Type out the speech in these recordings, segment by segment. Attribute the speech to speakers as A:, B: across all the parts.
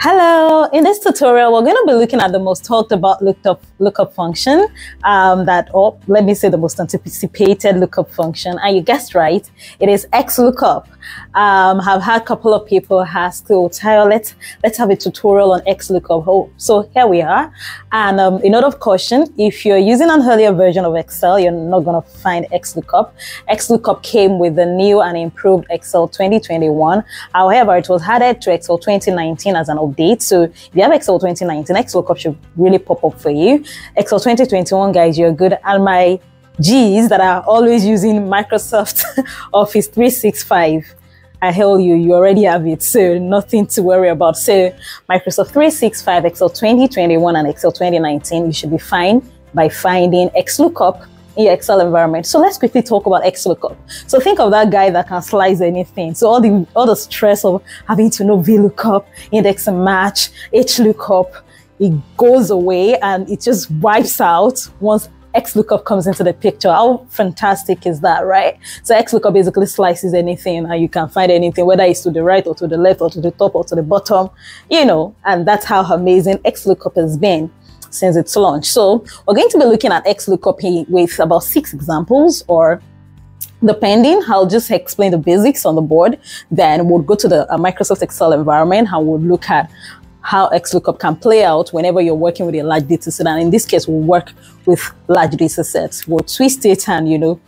A: Hello. Hello, in this tutorial, we're going to be looking at the most talked about lookup, lookup function um, that, or let me say the most anticipated lookup function. And you guessed right, it is XLOOKUP. Um, I've had a couple of people ask, oh, Tayo, let's, let's have a tutorial on XLOOKUP. Oh, so here we are. And um, a note of caution, if you're using an earlier version of Excel, you're not going to find XLOOKUP. XLOOKUP came with the new and improved Excel 2021. However, it was added to Excel 2019 as an update. So if you have Excel 2019, XLOOKUP should really pop up for you. Excel 2021, guys, you're good. And my G's that are always using Microsoft Office 365 I hail you, you already have it, so nothing to worry about. So Microsoft 365, Excel 2021 and Excel 2019, you should be fine by finding XLOOKUP your Excel environment. So let's quickly talk about XLOOKUP. So think of that guy that can slice anything. So all the all the stress of having to know VLOOKUP, index and match, HLOOKUP, it goes away and it just wipes out once XLOOKUP comes into the picture. How fantastic is that, right? So XLOOKUP basically slices anything and you can find anything, whether it's to the right or to the left or to the top or to the bottom, you know, and that's how amazing XLOOKUP has been since its launch. So we're going to be looking at XLOOKUP with about six examples or depending i'll just explain the basics on the board then we'll go to the uh, microsoft excel environment and we'll look at how XLOOKUP can play out whenever you're working with a large data set. And in this case, we'll work with large data sets. We'll twist it and, you know,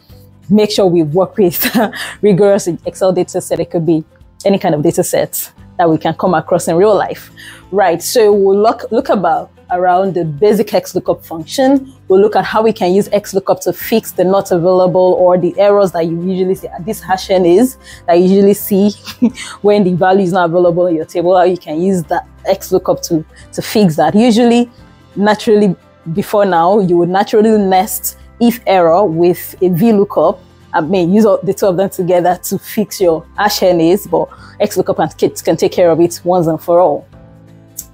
A: make sure we work with rigorous Excel data set. It could be any kind of data set that we can come across in real life. Right. So we'll look, look about around the basic XLOOKUP function. We'll look at how we can use XLOOKUP to fix the not available or the errors that you usually see. This hashing is that you usually see when the value is not available in your table, how you can use that XLOOKUP to, to fix that. Usually, naturally, before now, you would naturally nest if error with a VLOOKUP. I mean, use the two of them together to fix your HNAs, but XLOOKUP can, can take care of it once and for all.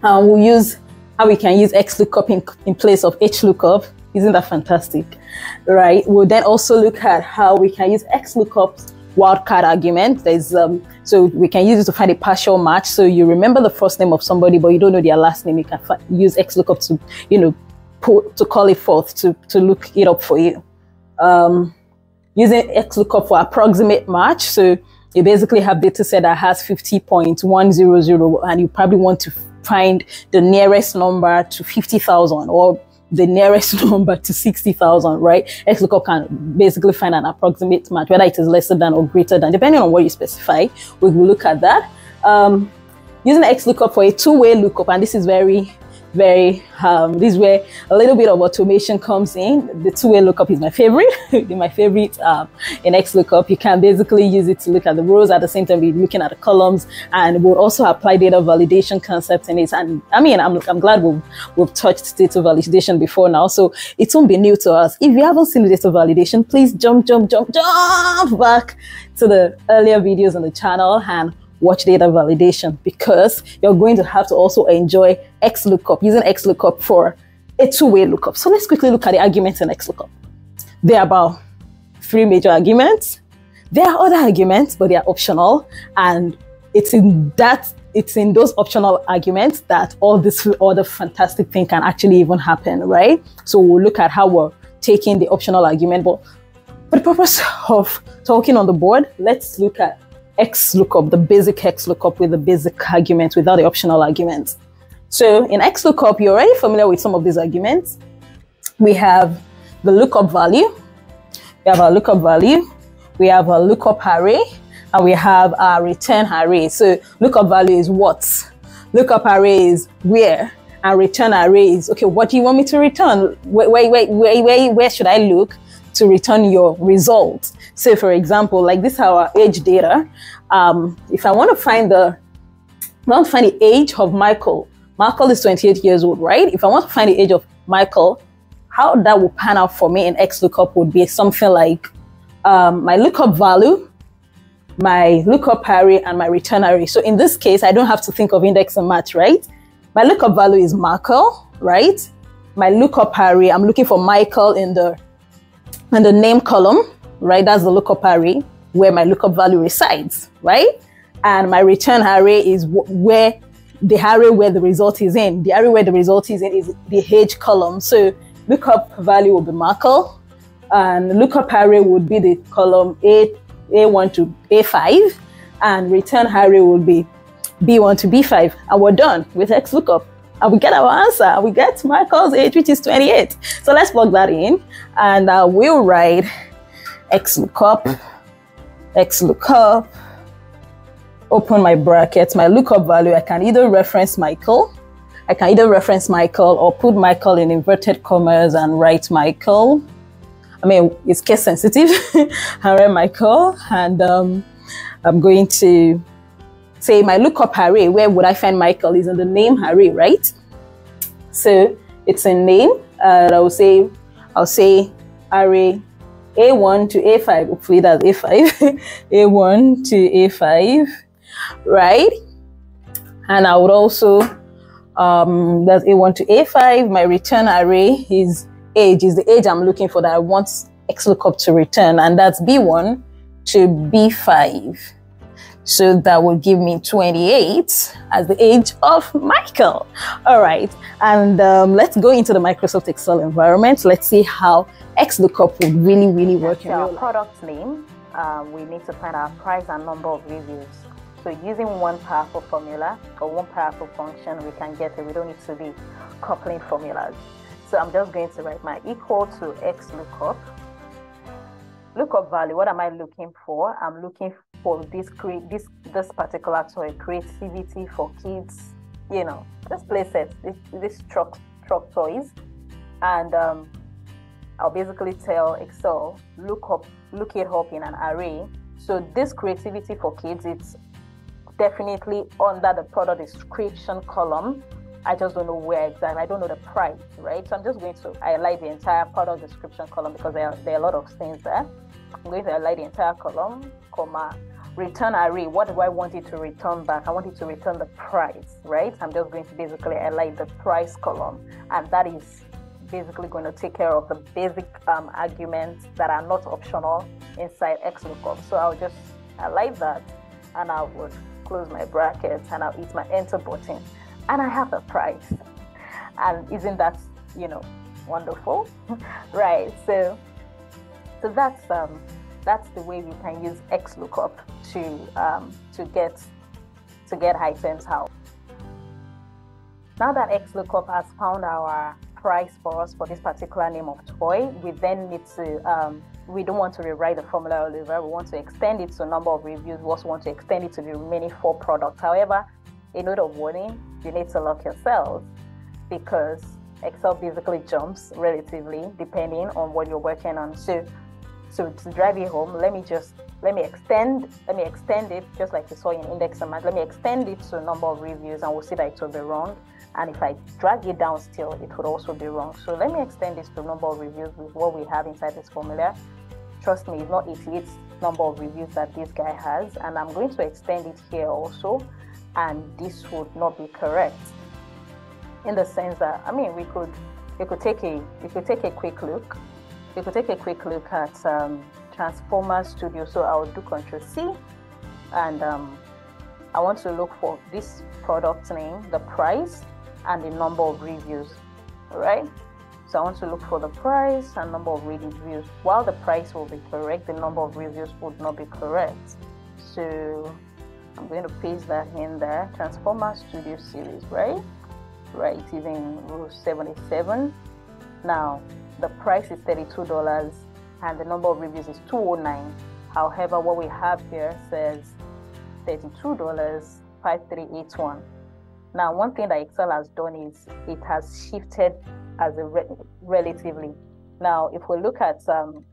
A: And we'll use how we can use XLOOKUP in, in place of HLOOKUP. Isn't that fantastic? Right. We'll then also look at how we can use XLOOKUP's wildcard argument. There's um, so we can use it to find a partial match. So you remember the first name of somebody, but you don't know their last name. You can use XLOOKUP to, you know, put, to call it forth to to look it up for you. Um, using XLOOKUP for approximate match. So you basically have data set that has 50.100 and you probably want to find the nearest number to 50,000 or the nearest number to 60,000, right? XLOOKUP can basically find an approximate match, whether it is lesser than or greater than, depending on what you specify. We will look at that. Um, using XLOOKUP for a two-way lookup, and this is very very, um, this is where a little bit of automation comes in. The two-way lookup is my favorite, my favorite um, in XLOOKUP. You can basically use it to look at the rows at the same time, be looking at the columns, and we'll also apply data validation concepts in it. And I mean, I'm, I'm glad we've, we've touched data validation before now, so it won't be new to us. If you haven't seen data validation, please jump, jump, jump, jump back to the earlier videos on the channel and watch data validation because you're going to have to also enjoy XLOOKUP, using XLOOKUP for a two-way lookup. So let's quickly look at the arguments in XLOOKUP. There are about three major arguments. There are other arguments, but they are optional. And it's in that it's in those optional arguments that all this other fantastic thing can actually even happen, right? So we'll look at how we're taking the optional argument. But for the purpose of talking on the board, let's look at X lookup, the basic X lookup with the basic argument without the optional arguments. So in X lookup, you're already familiar with some of these arguments. We have the lookup value, we have our lookup value, we have a lookup array, and we have our return array. So lookup value is what? Lookup array is where, and return array is, okay, what do you want me to return? Wait, wait, wait, wait where should I look? To return your results. Say, for example, like this our age data. Um, if I want to find the, want to find the age of Michael. Michael is 28 years old, right? If I want to find the age of Michael, how that would pan out for me in XLOOKUP would be something like um, my lookup value, my lookup array, and my return array. So in this case, I don't have to think of index and match, right? My lookup value is Michael, right? My lookup array, I'm looking for Michael in the and the name column, right? That's the lookup array where my lookup value resides, right? And my return array is where the array where the result is in. The array where the result is in is the H column. So lookup value will be Michael, and lookup array would be the column A, A1 to A5, and return array will be B1 to B5. And we're done with XLOOKUP. And we get our answer. We get Michael's age, which is 28. So let's plug that in. And uh, we'll write XLOOKUP, XLOOKUP, open my brackets, my lookup value. I can either reference Michael, I can either reference Michael or put Michael in inverted commas and write Michael. I mean, it's case sensitive. I write Michael, and um, I'm going to say my lookup array, where would I find Michael is in the name array, right? So it's a name, and I'll say, I'll say array A1 to A5, hopefully that's A5, A1 to A5, right? And I would also, um, that's A1 to A5, my return array is age, is the age I'm looking for that I want XLOOKUP to return, and that's B1 to B5. So that will give me 28 as the age of Michael. All right, and um, let's go into the Microsoft Excel environment. Let's see how XLOOKUP would really, really work
B: in our product name. Um, we need to find our price and number of reviews. So using one powerful formula or one powerful function, we can get it. We don't need to be coupling formulas. So I'm just going to write my equal to XLOOKUP. Lookup value, what am I looking for? I'm looking for this create this this particular toy creativity for kids you know just play sets this, this truck truck toys and um, i'll basically tell excel look up look it up in an array so this creativity for kids it's definitely under the product description column I just don't know where exactly. I don't know the price, right? So I'm just going to highlight the entire product description column because there are, there are a lot of things there. I'm going to highlight the entire column, comma, return array, what do I want it to return back? I want it to return the price, right? I'm just going to basically highlight the price column, and that is basically going to take care of the basic um, arguments that are not optional inside XLOOKUP. So I'll just highlight that, and I would close my brackets, and I'll hit my enter button, and I have the price. And isn't that, you know, wonderful? right. So, so that's um, that's the way we can use XLOOKUP to um, to get to get items out. Now that XLOOKUP has found our price for us for this particular name of toy, we then need to um, we don't want to rewrite the formula all over. We want to extend it to a number of reviews. We also want to extend it to the remaining four products. However, a note of warning: you need to lock yourselves because Excel basically jumps relatively depending on what you're working on. So so to drive it home, let me just let me extend let me extend it just like you saw in index and match. Let me extend it to a number of reviews and we'll see that it will be wrong. And if I drag it down still, it would also be wrong. So let me extend this to a number of reviews with what we have inside this formula. Trust me, it's not 88 number of reviews that this guy has. And I'm going to extend it here also. And this would not be correct. In the sense that I mean we could we could take a we could take a quick look we could take a quick look at um, Transformer Studio. So I'll do Control C and um, I want to look for this product name, the price, and the number of reviews. All right. So I want to look for the price and number of reviews. While the price will be correct, the number of reviews would not be correct. So I'm going to paste that in there. Transformer Studio Series, right? Right, in row 77. Now, the price is $32 and the number of reviews is 209. However, what we have here says $32, 5381. Now, one thing that Excel has done is it has shifted as a re relatively. Now, if we look at um,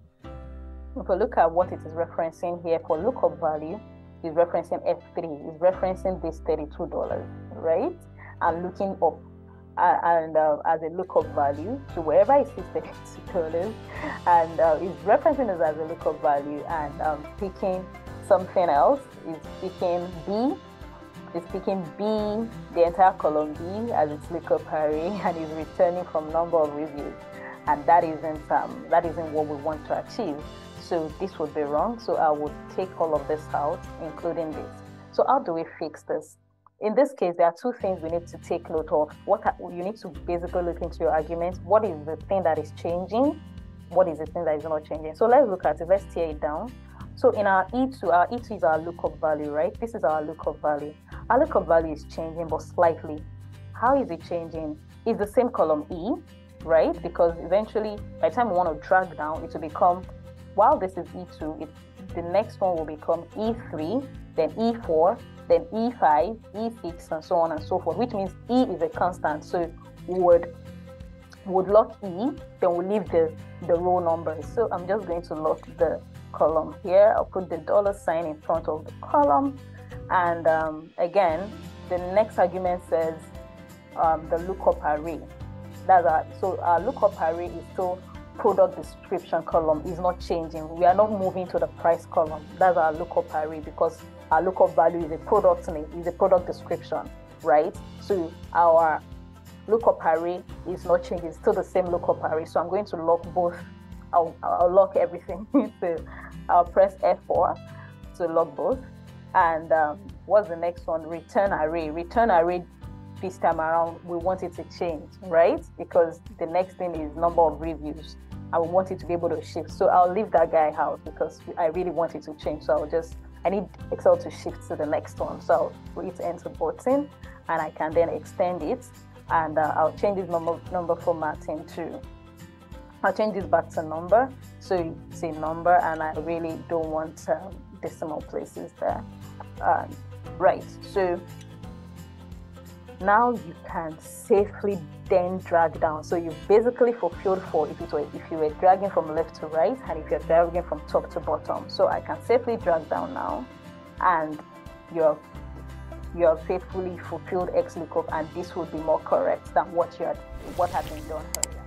B: if we look at what it is referencing here for lookup value, is referencing F3, is referencing this $32, right? And looking up uh, and uh, as a lookup value to wherever it sees the dollars, and uh, is referencing this as a lookup value and um, picking something else. Is picking B. Is picking B the entire column B as its lookup array and is returning from number of reviews. And that isn't um, that isn't what we want to achieve. So this would be wrong. So I would take all of this out including this. So how do we fix this
A: in this case, there are two things we need to take note of. What are, you need to basically look into your argument. What is the thing that is changing? What is the thing that is not changing? So let's look at it. Let's tear it down. So in our E2, our E2 is our lookup value, right? This is our lookup value. Our lookup value is changing, but slightly. How is it changing? It's the same column E, right? Because eventually, by the time we want to drag down, it will become, while this is E2, it, the next one will become E3, then E4, then E5, E6, and so on and so forth, which means E is a constant. So we would would lock E, then we'll leave the, the row numbers. So I'm just going to lock the column here. I'll put the dollar sign in front of the column. And um, again, the next argument says um, the lookup array. That's our, so our lookup array is still product description column is not changing. We are not moving to the price column. That's our lookup array because our lookup value is a product name, is a product description, right? So our lookup array is not changing, it's still the same lookup array. So I'm going to lock both, I'll, I'll lock everything. so I'll press F4 to lock both. And um, what's the next one? Return array. Return array this time around, we want it to change, right? Because the next thing is number of reviews. I want it to be able to shift. So I'll leave that guy out because I really want it to change. So I'll just I need Excel to shift to the next one. So hit enter button and I can then extend it and uh, I'll change this number, number formatting to, I'll change this back to number. So it's a number and I really don't want um, decimal places there. Uh, right, so now you can safely then drag down. So you basically fulfilled for if, it were, if you were dragging from left to right and if you're dragging from top to bottom. So I can safely drag down now and you're you have faithfully fulfilled X lookup and this would be more correct than what you had what had been done earlier.